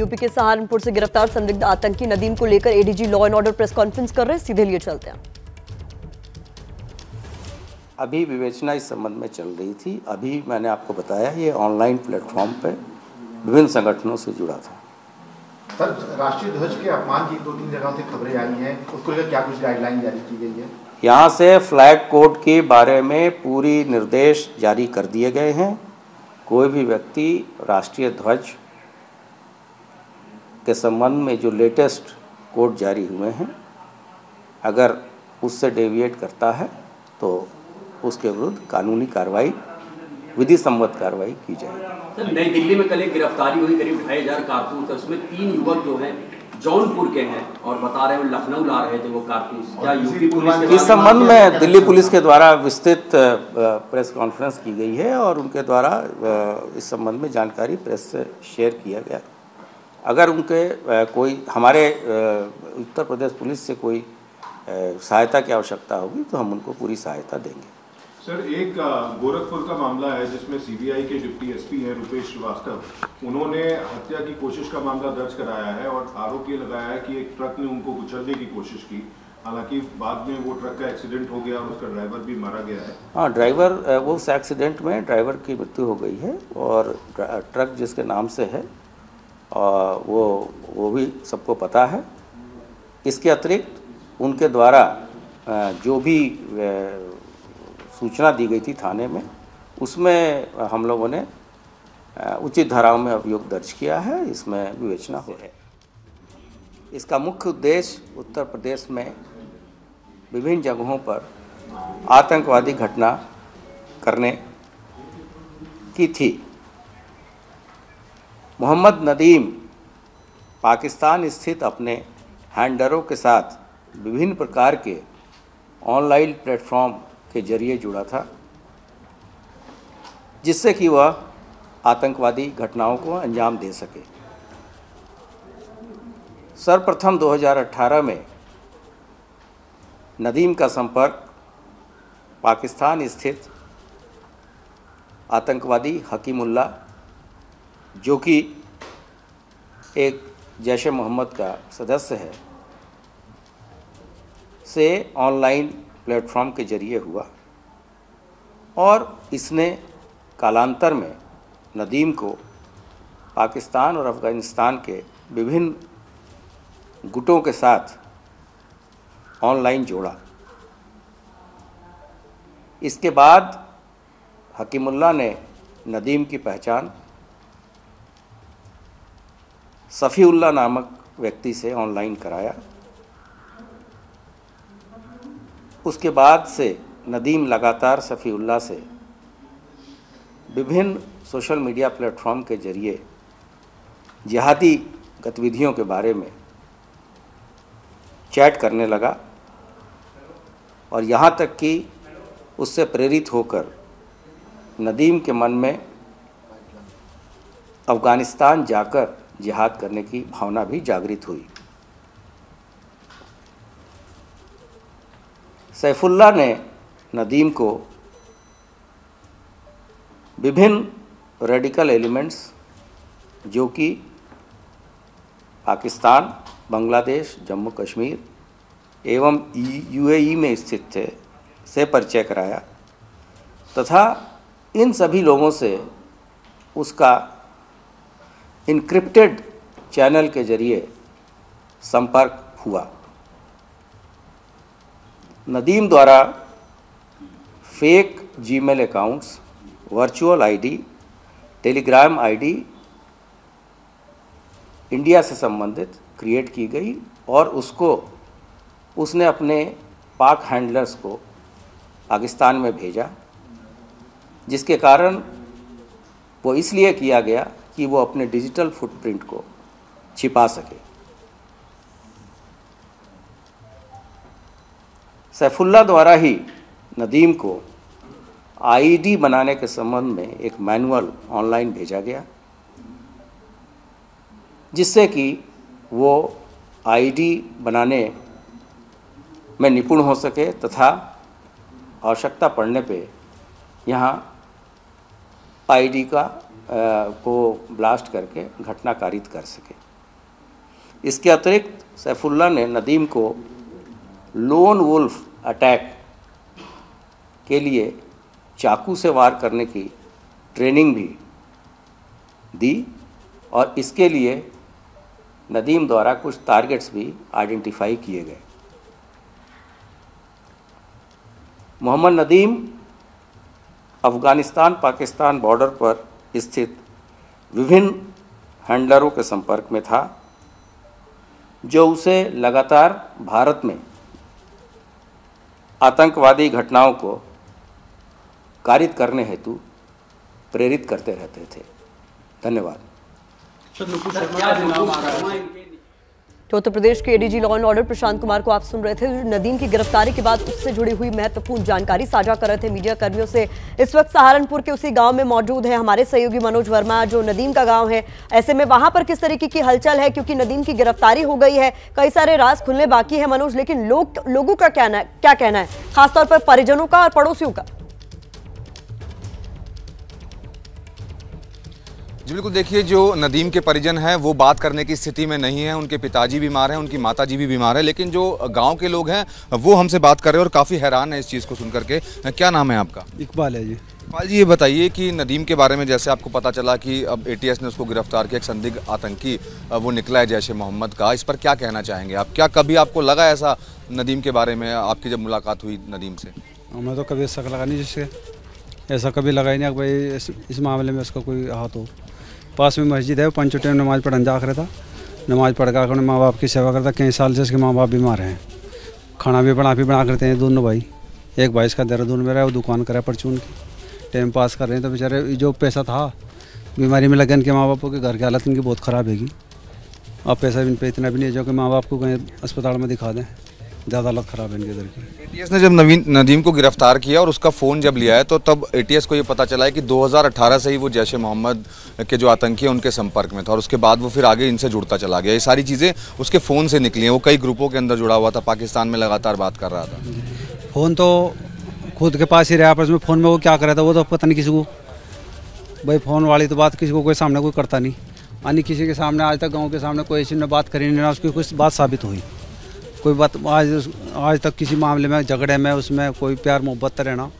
UP के सहारनपुर से गिरफ़्तार संदिग्ध आतंकी नदीम को लेकर ADG law and order press conference कर रहे हैं सीधे लिए चलते हैं। अभी विवेचना इस संबंध में चल रही थी। अभी मैंने आपको बताया ये ऑनलाइन प्लेटफॉर्म पे विभिन्न संगठनों से जुड़ा था। सर राष्ट्रीय ध्वज के अपमान की दो तीन जगहों से खबरें आई हैं। उसको लेकर क्या कुछ गाइडलाइन जारी की गई है? यहाँ से फ्लैग कोड के बारे में पूरी निर्देश जारी कर दिए गए हैं। कोई भी व्यक्ति राष्ट्रीय ध्वज के संबंध में जो लेटेस्ट कोड जारी हुए हैं अगर उससे डेविएट करता है तो उसके विरुद्ध कानूनी कार्रवाई विधि सम्मत कार्रवाई की जाएगी। सर नई दिल्ली में कल एक गिरफ्तारी हुई करीब ढाई हज़ार कारतूस उसमें तीन युवक जो हैं जौनपुर के हैं और बता रहे हैं लखनऊ ला रहे थे वो कारतूस। क्या यूपी पुलिस इस संबंध में दिल्ली पुलिस के द्वारा विस्तृत प्रेस कॉन्फ्रेंस की गई है और उनके द्वारा इस संबंध में जानकारी प्रेस से शेयर किया गया। अगर उनके कोई हमारे उत्तर प्रदेश पुलिस से कोई सहायता की आवश्यकता होगी तो हम उनको पूरी सहायता देंगे। सर एक गोरखपुर का मामला है जिसमें सीबीआई के डिप्टी एसपी हैं रुपेश श्रीवास्तव। उन्होंने हत्या की कोशिश का मामला दर्ज कराया है और आरोप ये लगाया है कि एक ट्रक ने उनको कुचलने की कोशिश की। हालाँकि बाद में वो ट्रक का एक्सीडेंट हो गया और उसका ड्राइवर भी मारा गया है। हाँ ड्राइवर वो उस एक्सीडेंट में ड्राइवर की मृत्यु हो गई है और ट्रक जिसके नाम से है अ, वो वो भी सबको पता है। इसके अतिरिक्त उनके द्वारा जो भी सूचना दी गई थी थाने में उसमें हम लोगों ने उचित धाराओं में अभियोग दर्ज किया है। इसमें विवेचना हो है। इसका मुख्य उद्देश्य उत्तर प्रदेश में विभिन्न जगहों पर आतंकवादी घटना करने की थी। मोहम्मद नदीम पाकिस्तान स्थित अपने हैंडरों के साथ विभिन्न प्रकार के ऑनलाइन प्लेटफॉर्म के ज़रिए जुड़ा था, जिससे कि वह आतंकवादी घटनाओं को अंजाम दे सके। सर्वप्रथम 2018 में नदीम का संपर्क पाकिस्तान स्थित आतंकवादी हकीमुल्ला, जो कि एक जैश मोहम्मद का सदस्य है, से ऑनलाइन प्लेटफॉर्म के ज़रिए हुआ। और इसने कालांतर में नदीम को पाकिस्तान और अफ़गानिस्तान के विभिन्न गुटों के साथ ऑनलाइन जोड़ा। इसके बाद हकीमुल्ला ने नदीम की पहचान सफ़ीउल्ला नामक व्यक्ति से ऑनलाइन कराया। उसके बाद से नदीम लगातार सफ़ीउल्ला से विभिन्न सोशल मीडिया प्लेटफॉर्म के ज़रिए जिहादी गतिविधियों के बारे में चैट करने लगा और यहाँ तक कि उससे प्रेरित होकर नदीम के मन में अफ़गानिस्तान जाकर जिहाद करने की भावना भी जागृत हुई। सैफुल्ला ने नदीम को विभिन्न रेडिकल एलिमेंट्स जो कि पाकिस्तान, बांग्लादेश, जम्मू कश्मीर एवं यूएई में स्थित थे, से परिचय कराया। तथा इन सभी लोगों से उसका इनक्रिप्टेड चैनल के ज़रिए संपर्क हुआ। नदीम द्वारा fake Gmail accounts virtual ID Telegram ID India से संबंधित क्रिएट की गई और उसको, उसने अपने पाक हैंडलर्स को पाकिस्तान में भेजा, जिसके कारण वो इसलिए किया गया कि वो अपने डिजिटल फुटप्रिंट को छिपा सके। सैफुल्ला द्वारा ही नदीम को आईडी बनाने के संबंध में एक मैनुअल ऑनलाइन भेजा गया, जिससे कि वो आईडी बनाने में निपुण हो सके तथा आवश्यकता पड़ने पे यहाँ आईडी का को ब्लास्ट करके घटना कारित कर सके। इसके अतिरिक्त सैफुल्ला ने नदीम को लोन वुल्फ अटैक के लिए चाकू से वार करने की ट्रेनिंग भी दी और इसके लिए नदीम द्वारा कुछ टारगेट्स भी आइडेंटिफाई किए गए। मोहम्मद नदीम अफ़गानिस्तान पाकिस्तान बॉर्डर पर स्थित विभिन्न हैंडलरों के संपर्क में था, जो उसे लगातार भारत में आतंकवादी घटनाओं को कारित करने हेतु प्रेरित करते रहते थे। धन्यवाद। तो उत्तर प्रदेश के ADG law and order Prashant Kumar को आप सुन रहे थे। नदीम की गिरफ्तारी के बाद उससे जुड़ी हुई महत्वपूर्ण जानकारी साझा कर रहे थे मीडिया कर्मियों से। इस वक्त सहारनपुर के उसी गाँव में मौजूद है हमारे सहयोगी मनोज वर्मा, जो नदीम का गाँव है। ऐसे में वहाँ पर किस तरीके की हलचल है? क्योंकि नदीम की गिरफ्तारी हो गई है। कई सारे राज खुलने बाकी है मनोज, लेकिन लोग, लोगों का कहना क्या कहना है? खासतौर पर परिजनों का और पड़ोसियों का। जी बिल्कुल देखिए जो नदीम के परिजन हैं वो बात करने की स्थिति में नहीं है। उनके पिताजी बीमार हैं उनकी माताजी भी बीमार है लेकिन जो गाँव के लोग हैं वो हमसे बात कर रहे हैं और काफ़ी हैरान है इस चीज़ को सुन करके क्या नाम है आपका? इकबाल है जी। इकबाल जी ये बताइए कि नदीम के बारे में जैसे आपको पता चला कि अब एटीएस ने उसको गिरफ़्तार किया एक संदिग्ध आतंकी वो निकला है जैश मोहम्मद का। इस पर क्या कहना चाहेंगे आप? क्या कभी आपको लगा ऐसा नदीम के बारे में आपकी जब मुलाकात हुई नदीम से? हमें तो कभी शक लगा नहीं जिससे। ऐसा कभी लगा ही नहीं भाई इस, इस मामले में उसका कोई हाथ हो। पास में मस्जिद है पंच टाइम नमाज़ पढ़ने जा रहा था। नमाज़ पढ़ कर अपने माँ बाप की सेवा करता, कई साल से उसके माँ बाप बीमार हैं। खाना भी बना भी बना करते हैं दोनों भाई। एक भाई इसका देहरादून में रहा, वो दुकान करे परचून की। टाइम पास कर रहे हैं तो बेचारे जो पैसा था, बीमारी में लगे इनके माँ बापों के घर की हालत इनकी बहुत ख़राब हैगी। अब पैसा भी इन पे इतना भी नहीं है जो कि माँ बाप को कहीं अस्पताल में दिखा दें। ज़्यादा लग ख़राब है इनके इधर की। एटीएस ने जब नवीन नदीम को गिरफ़्तार किया और उसका फ़ोन जब लिया है तो तब एटीएस को ये पता चला है कि 2018 से ही वो जैश मोहम्मद के जो आतंकी हैं उनके संपर्क में था और उसके बाद वो फिर आगे इनसे जुड़ता चला गया। ये सारी चीज़ें उसके फ़ोन से निकली हैं। वो कई ग्रुपों के अंदर जुड़ा हुआ था पाकिस्तान में लगातार बात कर रहा था। फ़ोन तो खुद के पास ही रहा आपस में फ़ोन में वो क्या कर रहा था वो तो पता नहीं किसी को। भाई फ़ोन वाली तो बात किसी को कोई सामने कोई करता नहीं। यानी किसी के सामने आज तक गाँव के सामने कोई ऐसी ने बात करी नहीं ना उसकी कुछ बात साबित हुई। कोई बात आज आज तक किसी मामले में झगड़े में उसमें कोई प्यार मोहब्बत रहना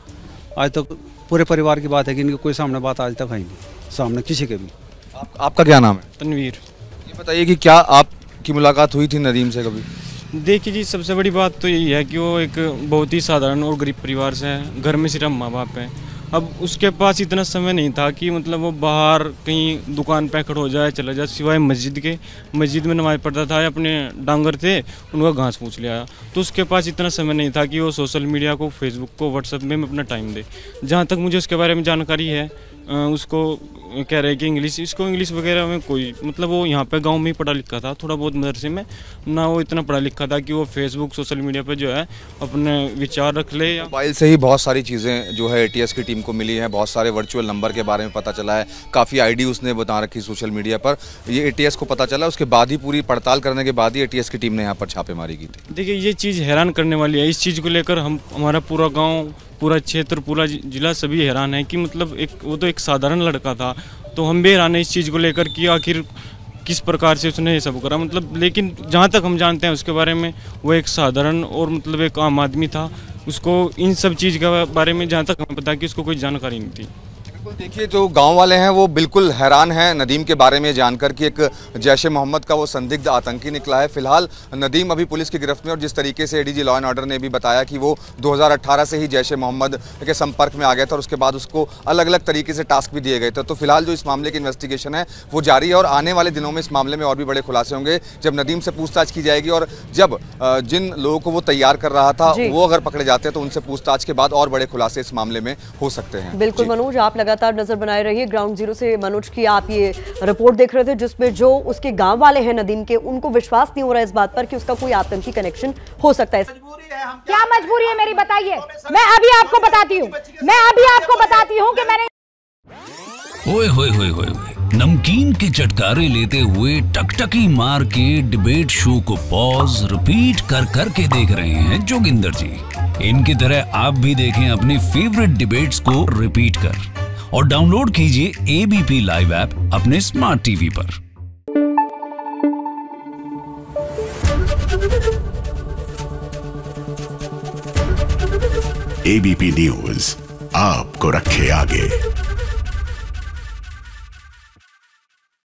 आज तक पूरे परिवार की बात है कि इनकी कोई सामने बात आज तक है नहीं सामने किसी के भी। आप, आपका क्या नाम है? तनवीर। ये बताइए कि क्या आपकी मुलाकात हुई थी नदीम से कभी? देखिए जी सबसे बड़ी बात तो यही है कि वो एक बहुत ही साधारण और गरीब परिवार से है घर में सिर्फ़ माँ बाप हैं। अब उसके पास इतना समय नहीं था कि मतलब वो बाहर कहीं दुकान पे खड़ हो जाए, चला जाए, सिवाय मस्जिद के। मस्जिद में नमाज़ पढ़ता था, अपने डांगर थे, उनका घास पूछ लिया। तो उसके पास इतना समय नहीं था कि वो सोशल मीडिया को फेसबुक को व्हाट्सएप में अपना टाइम दे। जहाँ तक मुझे उसके बारे में जानकारी है उसको कह रहे हैं कि इंग्लिश इसको इंग्लिश वगैरह में कोई मतलब वो यहाँ पे गाँव में ही पढ़ा लिखा था थोड़ा बहुत मदरसे में ना वो इतना पढ़ा लिखा था कि वो फेसबुक सोशल मीडिया पे जो है अपने विचार रख ले या मोबाइल से ही बहुत सारी चीज़ें जो है एटीएस की टीम को मिली हैं बहुत सारे वर्चुअल नंबर के बारे में पता चला है काफ़ी आईडी उसने बता रखी सोशल मीडिया पर ये एटीएस को पता चला उसके बाद ही पूरी पड़ताल करने के बाद ही एटीएस की टीम ने यहाँ पर छापेमारी की थी। देखिए ये चीज़ हैरान करने वाली है इस चीज़ को लेकर हम हमारा पूरा गाँव पूरा क्षेत्र, पूरा जिला सभी हैरान है कि मतलब एक, वो तो एक साधारण लड़का था तो हम भी हैरान हैं इस चीज़ को लेकर कि आखिर किस प्रकार से उसने ये सब करा। मतलब लेकिन जहाँ तक हम जानते हैं उसके बारे में, वो एक साधारण और मतलब एक आम आदमी था। उसको इन सब चीज़ के बारे में जहाँ तक हमें पता कि उसको कोई जानकारी नहीं थी। बिल्कुल देखिए जो गाँव वाले हैं वो बिल्कुल हैरान हैं नदीम के बारे में जानकर कि एक जैश मोहम्मद का वो संदिग्ध आतंकी निकला है। फ़िलहाल नदीम अभी पुलिस की गिरफ्त में और जिस तरीके से एडीजी लॉ एंड ऑर्डर ने भी बताया कि वो 2018 से ही जैश मोहम्मद के संपर्क में आ गया था और उसके बाद उसको अलग अलग तरीके से टास्क भी दिए गए थे। तो फ़िलहाल जो इस मामले की इन्वेस्टिगेशन है वो जारी है और आने वाले दिनों में इस मामले में और भी बड़े खुलासे होंगे जब नदीम से पूछताछ की जाएगी और जब जिन लोगों को वो तैयार कर रहा था वो अगर पकड़े जाते हैं तो उनसे पूछताछ के बाद और बड़े खुलासे इस मामले में हो सकते हैं। बिल्कुल मनोज आप लगातार नज़र बनाए रहिए। ग्राउंड ज़ीरो से मनोज की आप ये रिपोर्ट देख रहे थे जिसमें जो उसके गाँव वाले हैं नदीम के उनको विश्वास नहीं हो रहा है इस बात पर कि उसका कोई आतंकी कनेक्शन हो सकता है। क्या मजबूरी है मेरी बताइए। मैं अभी आपको बताती हूँ। मैं अभी आपको बताती हूँ कि मैंने ओए होए होए होए होए। नमकीन के चटकारे लेते हुए टकटकी मार के डिबेट शो को पॉज रिपीट कर कर के देख रहे हैं जोगिंदर जी। इनकी तरह आप भी देखें अपनी फेवरेट डिबेट्स को रिपीट कर। और डाउनलोड कीजिए एबीपी लाइव ऐप अपने स्मार्ट टीवी पर। एबीपी न्यूज़ आपको रखे आगे।